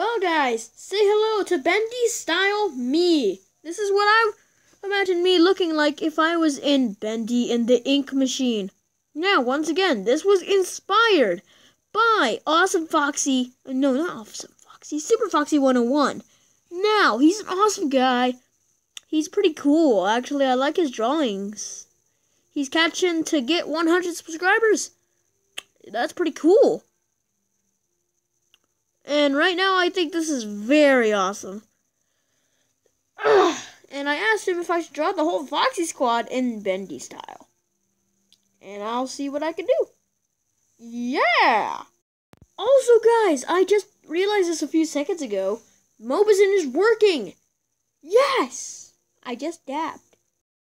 Well, guys, say hello to Bendy Style Me. This is what I imagine me looking like if I was in Bendy and the Ink Machine. Now, once again, this was inspired by Awesome Foxy. Uh, no, not Awesome Foxy. Super Foxy 101. Now, he's an awesome guy. He's pretty cool. Actually, I like his drawings. He's catching to get 100 subscribers. That's pretty cool. And right now, I think this is very awesome. Ugh. And I asked him if I should draw the whole Foxy squad in Bendy style. And I'll see what I can do. Yeah! Also, guys, I just realized this a few seconds ago. Mobizen is working! Yes! I just dabbed.